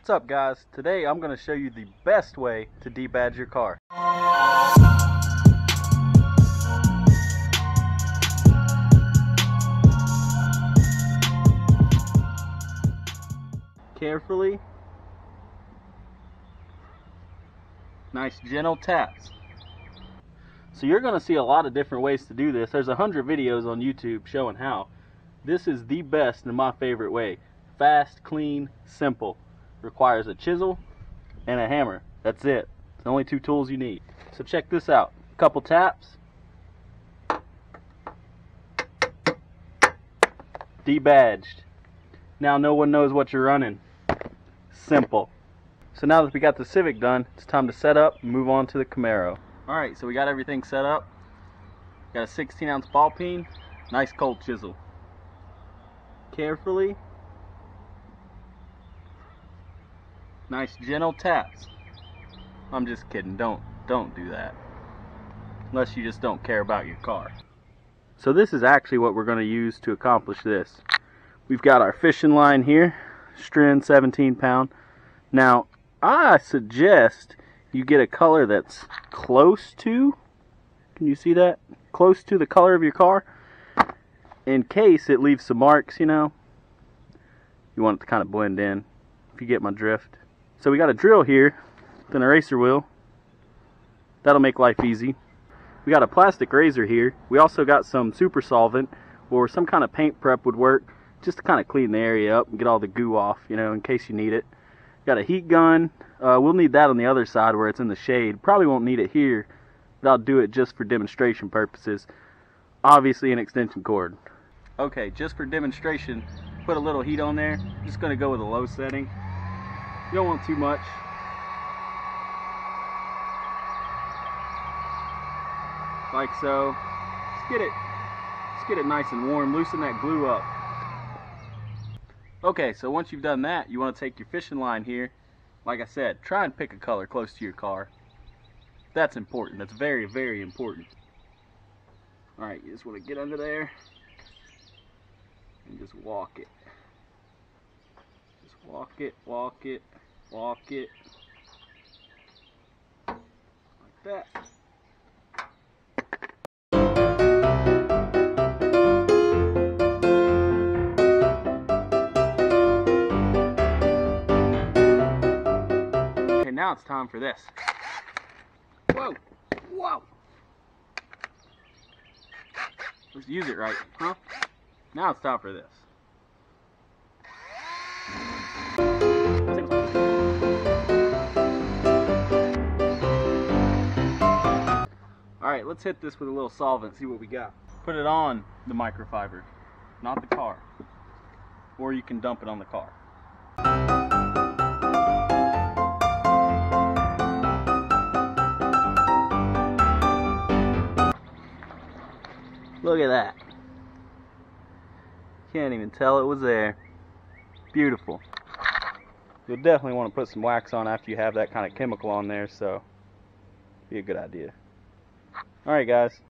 What's up guys? Today I'm going to show you the best way to debadge your car. Carefully. Nice gentle taps. So you're going to see a lot of different ways to do this. There's a hundred videos on YouTube showing how. This is the best and my favorite way. Fast, clean, simple. Requires a chisel and a hammer. That's it. It's the only two tools you need. So check this out. A couple taps. Debadged. Now no one knows what you're running. Simple. So now that we got the Civic done, it's time to set up and move on to the Camaro. Alright, so we got everything set up. Got a 16 ounce ball peen, nice cold chisel. Carefully, nice gentle taps. I'm just kidding, don't, don't do that. Unless you just don't care about your car. So this is actually what we're going to use to accomplish this. We've got our fishing line here, Stren 17 pound. Now, I suggest you get a color that's close to, can you see that? Close to the color of your car. In case it leaves some marks, you know, you want it to kind of blend in, if you get my drift. So we got a drill here with an eraser wheel. That'll make life easy. We got a plastic razor here. We also got some super solvent or some kind of paint prep would work just to kind of clean the area up and get all the goo off, you know, in case you need it. Got a heat gun. Uh, we'll need that on the other side where it's in the shade. Probably won't need it here, but I'll do it just for demonstration purposes. Obviously an extension cord. Okay, just for demonstration, put a little heat on there. I'm just going to go with a low setting. You don't want too much. Like so. Just get it, just get it nice and warm. Loosen that glue up. Okay, so once you've done that, you want to take your fishing line here. Like I said, try and pick a color close to your car. That's important. That's very, very important. Alright, you just want to get under there and just walk it. Just walk it, walk it, walk it. Like that. Okay, now it's time for this. Whoa, whoa. Let's use it right, huh? Now it's time for this. Let's hit this with a little solvent, see what we got. Put it on the microfiber, not the car. Or you can dump it on the car. Look at that. Can't even tell it was there. Beautiful. You'll definitely want to put some wax on after you have that kind of chemical on there, so be a good idea. Alright guys.